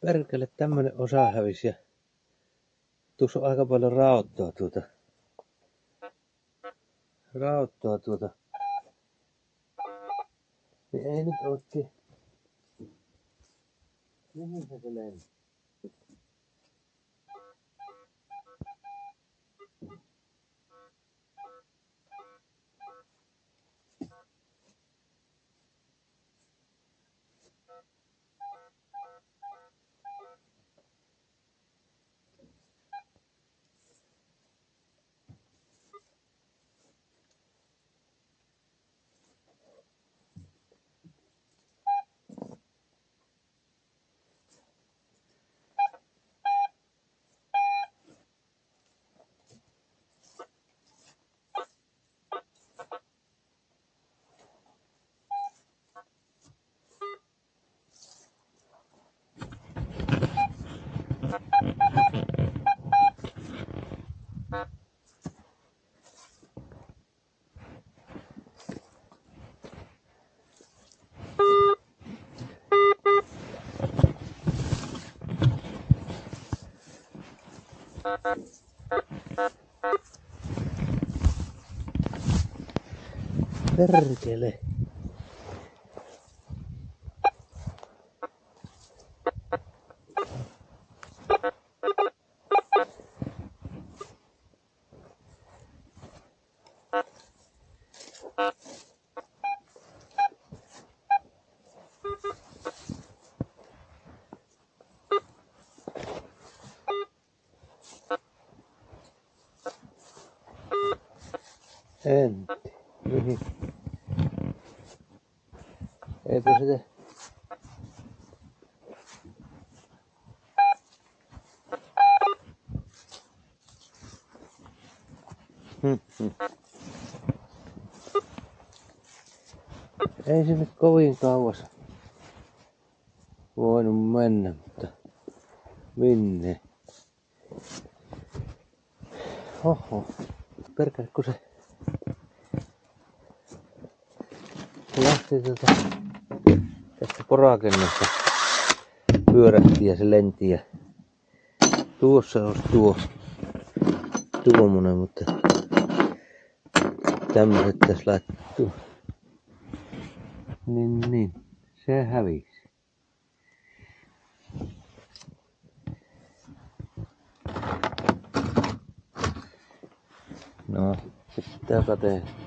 Perkele, tämmönen osa hävisi ja tuossa on aika paljon raottoa tuota. Raottoa tuota. Niin ei nyt oikein. Mihin se lensi? Perkele. Eipä sitä... Hmm, hmm. Ei se nyt kovin kauas voinut mennä, mutta minne? Oho, perkele kun se se lähti tuota, tästä porakennasta pyörähti ja se lenti ja tuossa olisi tuo tuommoinen, mutta tämmöiset tässä laittuu. Niin, niin, se hävisi. No, se pitää.